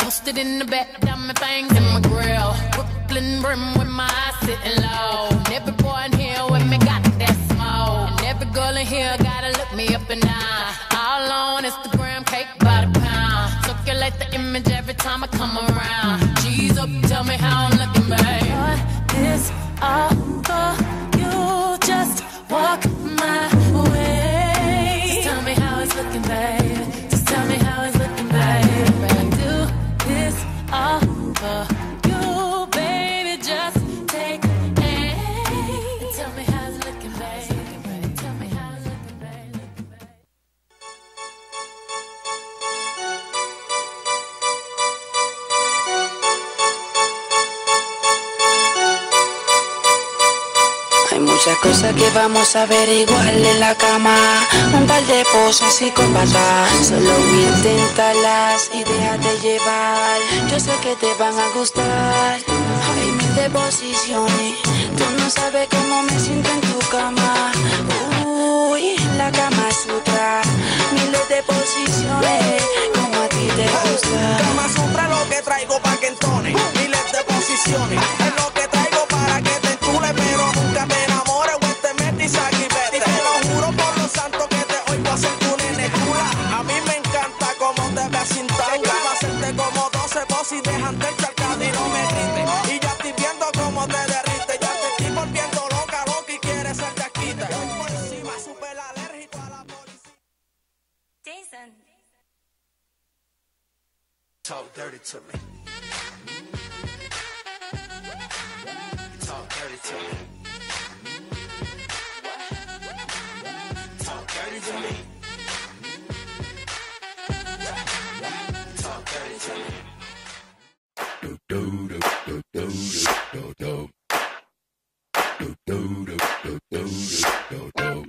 Frosted in the back, diamond things in my grill. Brooklyn brim with my eyes sitting low. And every boy in here with me got that smoke. And every girl in here gotta look me up and down. All on Instagram, cake by the pound. Circulate the image every time I come around. G's up, tell me how I'm looking, babe. What is all for you? Just walk my way. Just tell me how it's looking, babe. Cosas que vamos a averiguar en la cama. Un par de poses psicópatas. Solo inténtalas y déjate llevar. Yo sé que te van a gustar. Hay posiciones. Tú no sabes cómo me siento en tu cama. Uy, la cama sutra. Miles de posiciones. Como a ti te gusta. Kama Sutra lo que traigo pa' que entones Miles de posiciones Es lo que traigo para que te entule Pero nunca te enamores o te metes y vete te lo juro por los santos que te oigo hacer tu nene chula A mí me encanta cómo te ves sin tanga hacerte como 12 pos y dejante Talk dirty to me. Talk dirty to me. Talk dirty to me. Talk dirty to me. Do do do do do do do do do do do do do do do